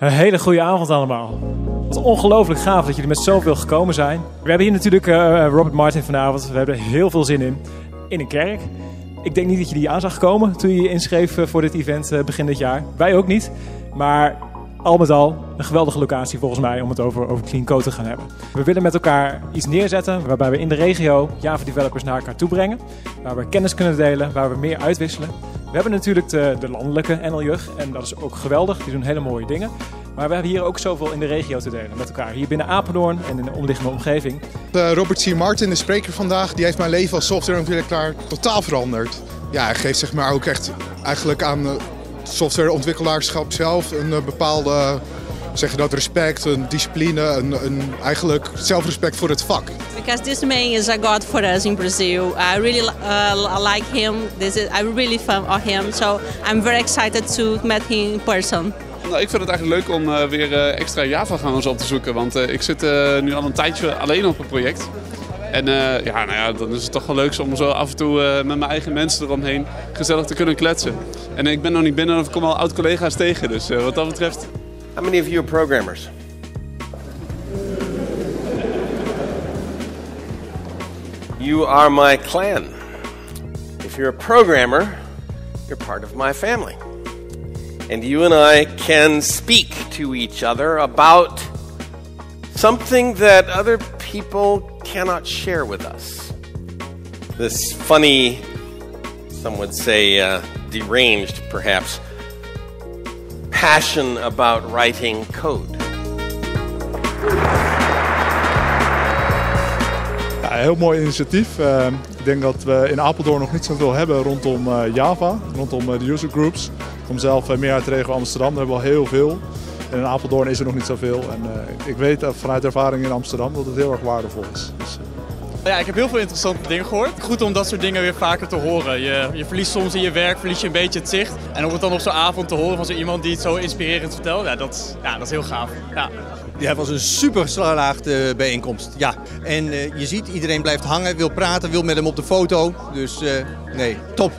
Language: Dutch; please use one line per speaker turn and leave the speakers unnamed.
Een hele goede avond allemaal. Wat ongelooflijk gaaf dat jullie met zoveel gekomen zijn. We hebben hier natuurlijk uh, Robert Martin vanavond. We hebben er heel veel zin in. In een kerk. Ik denk niet dat je die aan zag komen toen je je inschreef eh, voor dit event begin dit jaar. Wij ook niet. Maar al met al een geweldige locatie volgens mij om het over, over Clean Code te gaan hebben. We willen met elkaar iets neerzetten waarbij we in de regio Java developers naar elkaar toe brengen. Waar we kennis kunnen delen, waar we meer uitwisselen. We hebben natuurlijk de, de landelijke NLJUG en dat is ook geweldig. Die doen hele mooie dingen. Maar we hebben hier ook zoveel in de regio te delen met elkaar. Hier binnen Apeldoorn en in de omliggende omgeving.
Uh, Robert C. Martin, de spreker vandaag, die heeft mijn leven als softwareontwikkelaar totaal veranderd. Ja, hij geeft zeg maar ook echt eigenlijk aan uh, softwareontwikkelaarschap zelf een uh, bepaalde zeg je dat, respect, een discipline, een, een, eigenlijk zelfrespect voor het vak.
Because this man is a god for us in Brazil. I really uh, like him. This is, I'm really fan of him. So I'm very excited to meet him in person.
Nou, ik vind het eigenlijk leuk om uh, weer uh, extra Java-gangers op te zoeken. Want uh, ik zit nu al een tijdje alleen op een project. En ja, nou ja, dan is het toch wel leuk om zo af en toe met mijn eigen mensen eromheen gezellig te kunnen kletsen. En ik ben nog niet binnen of ik kom al oud-collega's tegen. Dus wat dat betreft...
How many of you are programmers? You are my clan. If you're a programmer, you're part of my family. and you and I can speak to each other about something that other people cannot share with us. This funny, some would say uh, deranged perhaps, passion about writing code.
Ja, heel mooi initiatief. Uh, ik denk dat we in Apeldoorn nog niet zoveel hebben rondom uh, Java, rondom uh, de user groups. kom zelf meer uit de regio Amsterdam, daar hebben we al heel veel. En in Apeldoorn is er nog niet zoveel. En ik weet vanuit ervaring in Amsterdam dat het heel erg waardevol is. Dus.
Ja, ik heb heel veel interessante dingen gehoord. Goed om dat soort dingen weer vaker te horen. Je, je verliest soms in je werk, verlies je een beetje het zicht. En om het dan op zo'n avond te horen van zo iemand die het zo inspirerend vertelt, ja, dat, ja, dat is heel gaaf.
Ja. Het was een super geslaagde bijeenkomst. Ja. En uh, je ziet, iedereen blijft hangen, wil praten, wil met hem op de foto. Dus nee, top.